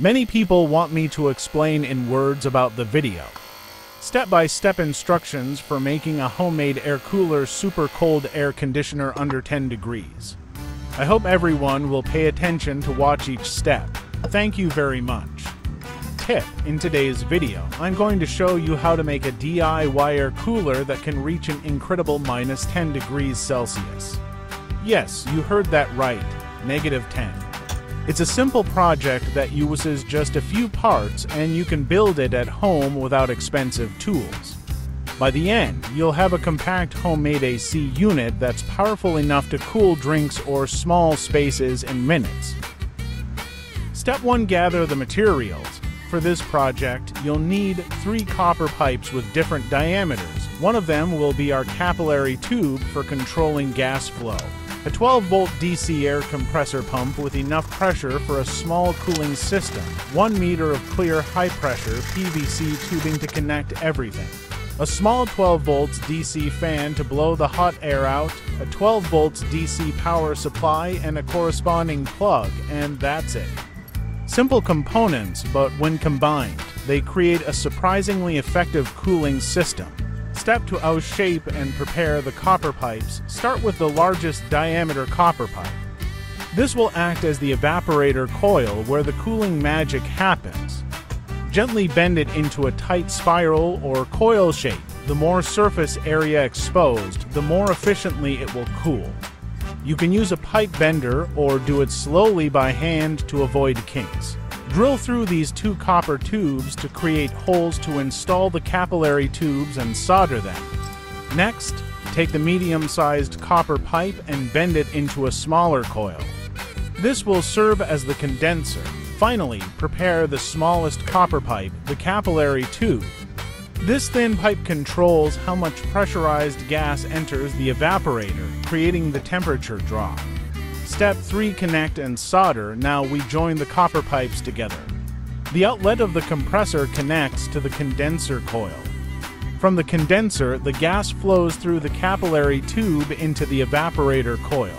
Many people want me to explain in words about the video. Step-by-step instructions for making a homemade air cooler super cold air conditioner under 10 degrees. I hope everyone will pay attention to watch each step. Thank you very much. Tip In today's video, I'm going to show you how to make a DIY air cooler that can reach an incredible minus 10 degrees Celsius. Yes, you heard that right, negative 10. It's a simple project that uses just a few parts and you can build it at home without expensive tools. By the end, you'll have a compact homemade AC unit that's powerful enough to cool drinks or small spaces in minutes. Step 1 Gather the materials. For this project, you'll need three copper pipes with different diameters. One of them will be our capillary tube for controlling gas flow. A 12 volt DC air compressor pump with enough pressure for a small cooling system. 1 meter of clear high pressure PVC tubing to connect everything. A small 12 volts DC fan to blow the hot air out, a 12 volts DC power supply, and a corresponding plug, and that's it. Simple components, but when combined, they create a surprisingly effective cooling system. Step to out-shape and prepare the copper pipes. Start with the largest diameter copper pipe. This will act as the evaporator coil where the cooling magic happens. Gently bend it into a tight spiral or coil shape. The more surface area exposed, the more efficiently it will cool. You can use a pipe bender or do it slowly by hand to avoid kinks. Drill through these two copper tubes to create holes to install the capillary tubes and solder them. Next, take the medium-sized copper pipe and bend it into a smaller coil. This will serve as the condenser. Finally, prepare the smallest copper pipe, the capillary tube. This thin pipe controls how much pressurized gas enters the evaporator, creating the temperature drop. Step 3 Connect and solder. Now we join the copper pipes together. The outlet of the compressor connects to the condenser coil. From the condenser, the gas flows through the capillary tube into the evaporator coil.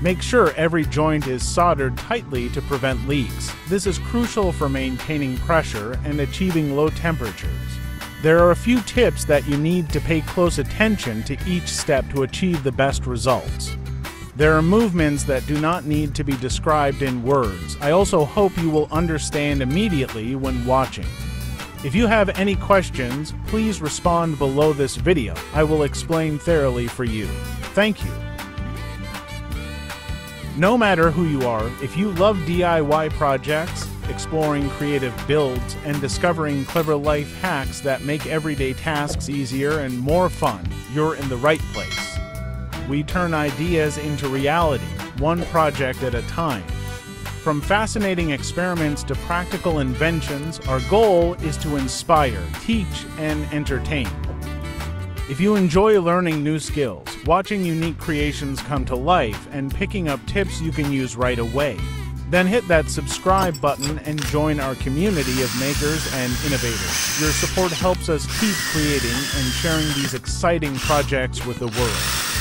Make sure every joint is soldered tightly to prevent leaks. This is crucial for maintaining pressure and achieving low temperatures. There are a few tips that you need to pay close attention to each step to achieve the best results. There are movements that do not need to be described in words. I also hope you will understand immediately when watching. If you have any questions, please respond below this video. I will explain thoroughly for you. Thank you. No matter who you are, if you love DIY projects, exploring creative builds, and discovering clever life hacks that make everyday tasks easier and more fun, you're in the right place we turn ideas into reality, one project at a time. From fascinating experiments to practical inventions, our goal is to inspire, teach, and entertain. If you enjoy learning new skills, watching unique creations come to life, and picking up tips you can use right away, then hit that subscribe button and join our community of makers and innovators. Your support helps us keep creating and sharing these exciting projects with the world.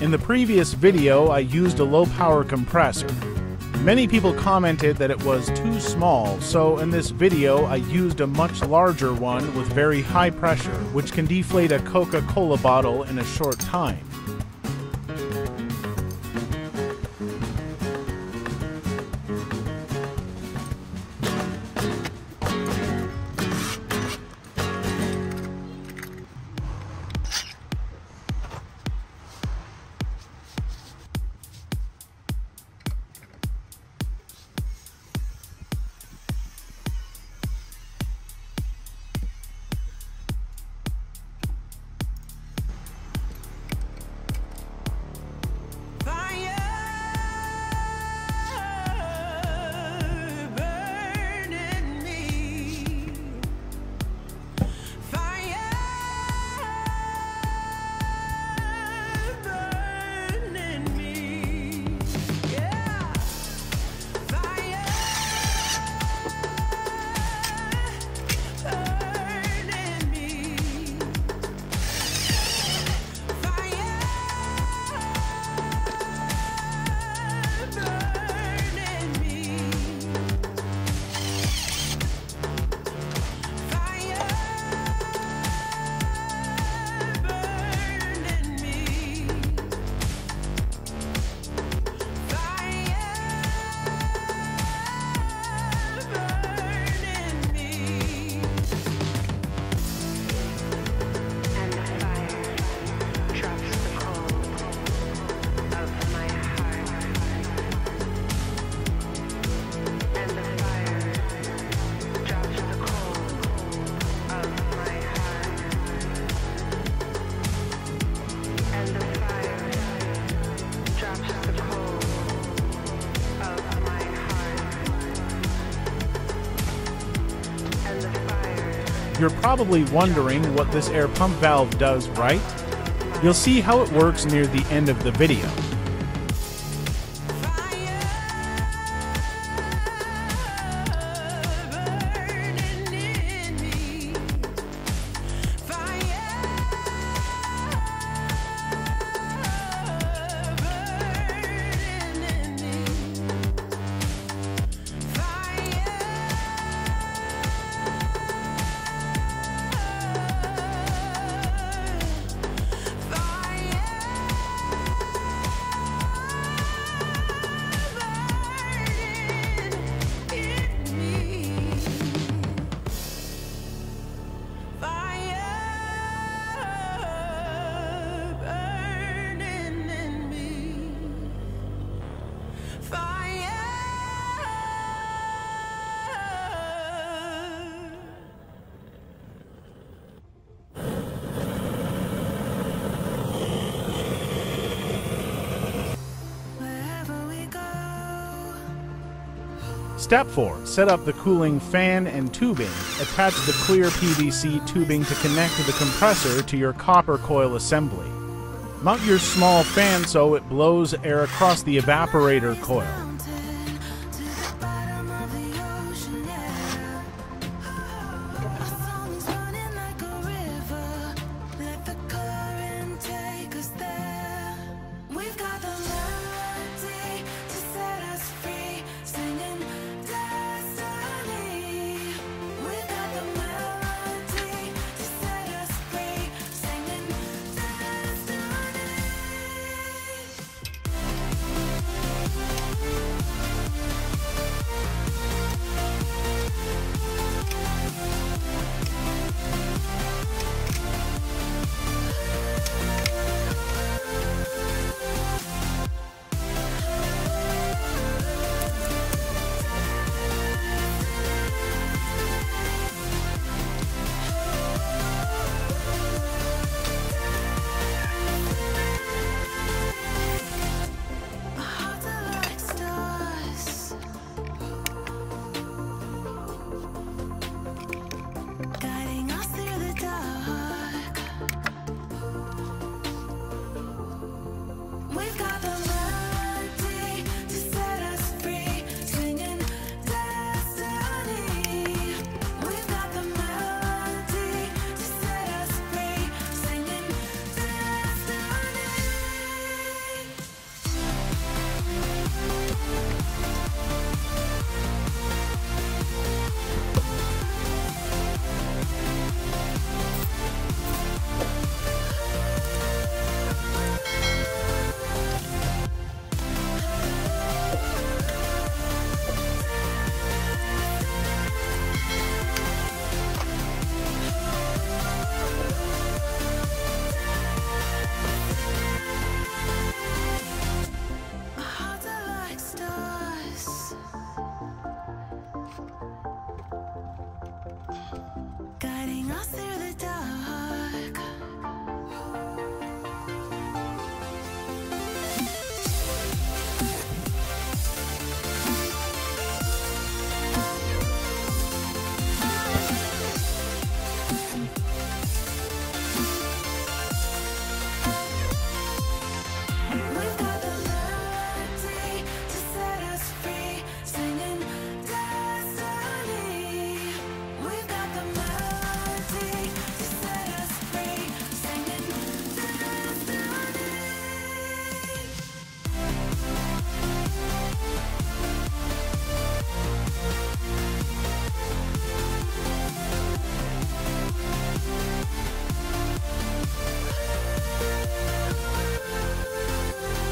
In the previous video, I used a low power compressor. Many people commented that it was too small, so in this video I used a much larger one with very high pressure, which can deflate a Coca-Cola bottle in a short time. You're probably wondering what this air pump valve does, right? You'll see how it works near the end of the video. Step 4. Set up the cooling fan and tubing. Attach the clear PVC tubing to connect the compressor to your copper coil assembly. Mount your small fan so it blows air across the evaporator coil.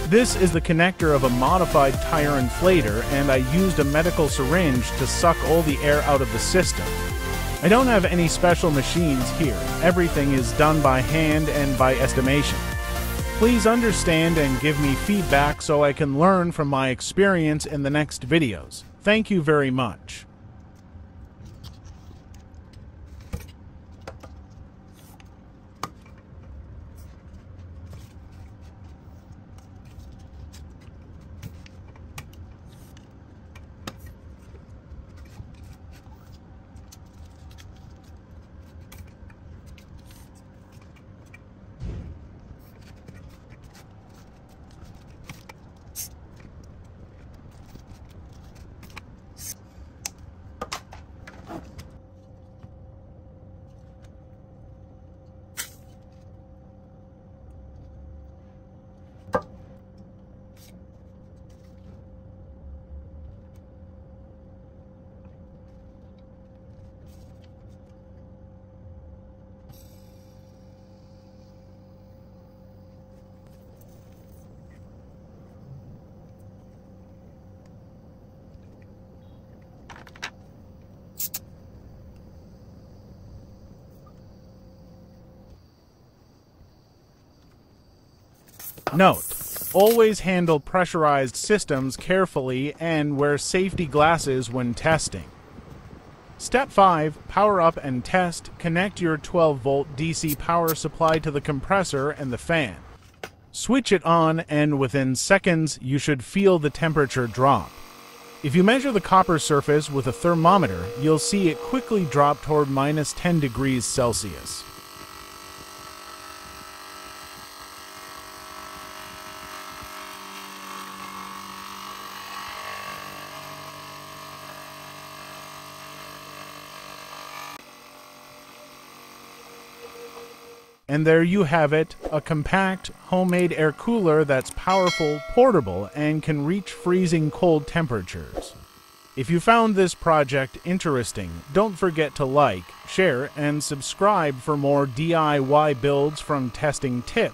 This is the connector of a modified tire inflator, and I used a medical syringe to suck all the air out of the system. I don't have any special machines here. Everything is done by hand and by estimation. Please understand and give me feedback so I can learn from my experience in the next videos. Thank you very much. Note, always handle pressurized systems carefully and wear safety glasses when testing. Step 5 Power up and test. Connect your 12 volt DC power supply to the compressor and the fan. Switch it on, and within seconds, you should feel the temperature drop. If you measure the copper surface with a thermometer, you'll see it quickly drop toward minus 10 degrees Celsius. And there you have it a compact, homemade air cooler that's powerful, portable, and can reach freezing cold temperatures. If you found this project interesting, don't forget to like, share, and subscribe for more DIY builds from Testing Tip